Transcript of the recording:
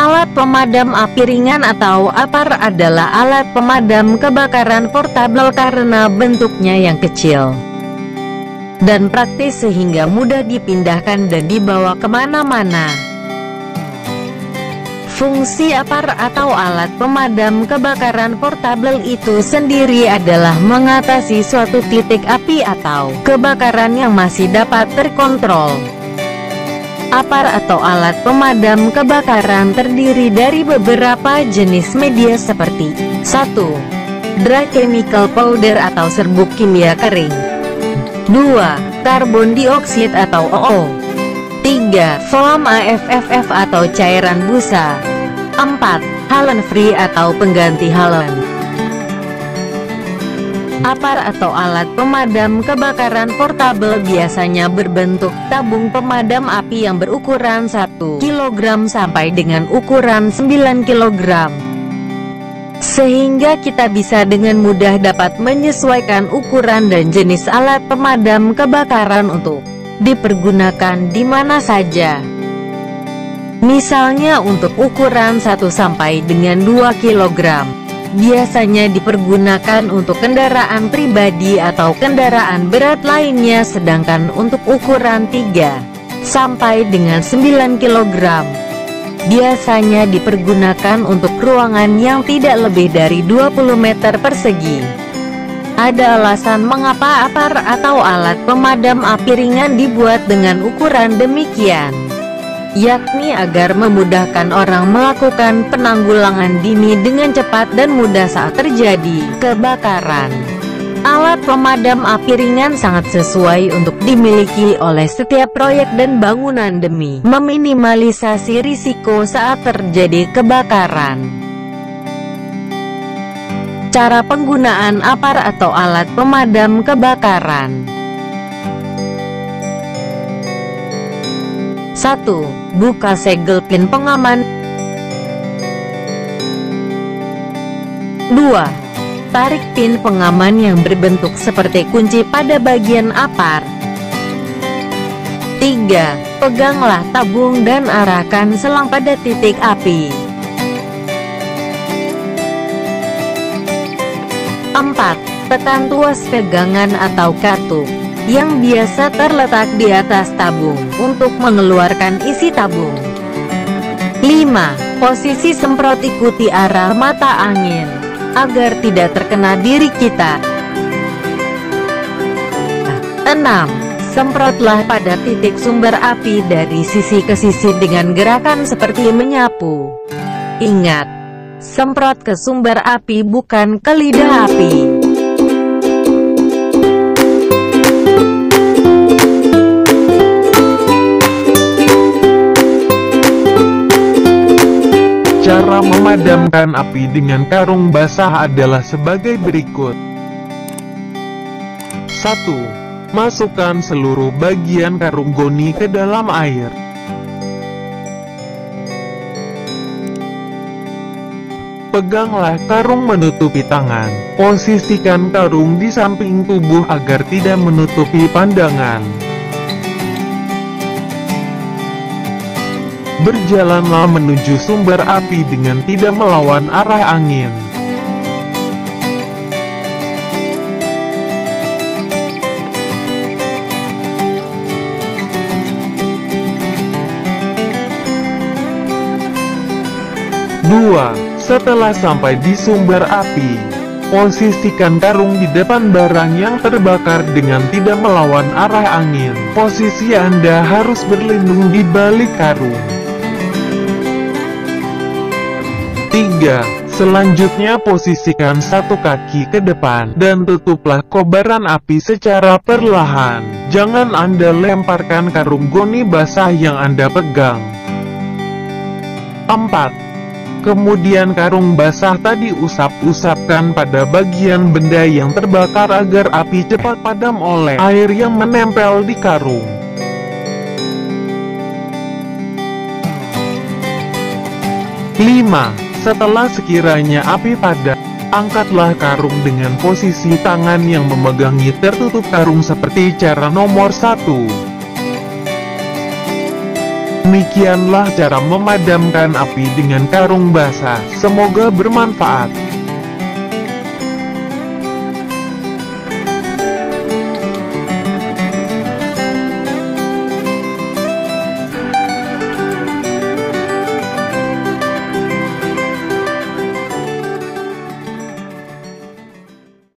Alat pemadam api ringan atau APAR adalah alat pemadam kebakaran portabel karena bentuknya yang kecil dan praktis sehingga mudah dipindahkan dan dibawa ke mana-mana. Fungsi APAR atau alat pemadam kebakaran portabel itu sendiri adalah mengatasi suatu titik api atau kebakaran yang masih dapat terkontrol. APAR atau alat pemadam kebakaran terdiri dari beberapa jenis media seperti 1. Dry chemical powder atau serbuk kimia kering 2. Karbon dioksida atau OO 3. Foam AFFF atau cairan busa 4. Halen free atau pengganti halen Apar atau alat pemadam kebakaran portabel biasanya berbentuk tabung pemadam api yang berukuran 1 kg sampai dengan ukuran 9 kg sehingga kita bisa dengan mudah dapat menyesuaikan ukuran dan jenis alat pemadam kebakaran untuk dipergunakan di mana saja. Misalnya untuk ukuran 1 sampai dengan 2 kg, biasanya dipergunakan untuk kendaraan pribadi atau kendaraan berat lainnya sedangkan untuk ukuran 3 sampai dengan 9 kg biasanya dipergunakan untuk ruangan yang tidak lebih dari 20 meter persegi. Ada alasan mengapa apar atau alat pemadam api ringan dibuat dengan ukuran demikian, yakni agar memudahkan orang melakukan penanggulangan dini dengan cepat dan mudah saat terjadi kebakaran. Alat pemadam api ringan sangat sesuai untuk dimiliki oleh setiap proyek dan bangunan demi meminimalisasi risiko saat terjadi kebakaran. Cara penggunaan apar atau alat pemadam kebakaran 1. Buka segel pin pengaman 2 Tarik pin pengaman yang berbentuk seperti kunci pada bagian apar. 3. Peganglah tabung dan arahkan selang pada titik api. 4. Tekan tuas pegangan atau kartu yang biasa terletak di atas tabung untuk mengeluarkan isi tabung. 5. Posisi semprot ikuti arah mata angin agar tidak terkena diri kita. 6. Semprotlah pada titik sumber api dari sisi ke sisi dengan gerakan seperti menyapu. Ingat, semprot ke sumber api bukan ke lidah api. Cara memadamkan api dengan karung basah adalah sebagai berikut. 1. Masukkan seluruh bagian karung goni ke dalam air. Peganglah karung menutupi tangan. Posisikan karung di samping tubuh agar tidak menutupi pandangan. Berjalanlah menuju sumber api dengan tidak melawan arah angin. Dua, setelah sampai di sumber api, posisikan karung di depan barang yang terbakar dengan tidak melawan arah angin. Posisi Anda harus berlindung di balik karung. 3. Selanjutnya posisikan satu kaki ke depan dan tutuplah kobaran api secara perlahan. Jangan Anda lemparkan karung goni basah yang Anda pegang. 4. Kemudian karung basah tadi usap-usapkan pada bagian benda yang terbakar agar api cepat padam oleh air yang menempel di karung. 5. Setelah sekiranya api padam, angkatlah karung dengan posisi tangan yang memegangi tertutup karung seperti cara nomor satu. Demikianlah cara memadamkan api dengan karung basah. Semoga bermanfaat.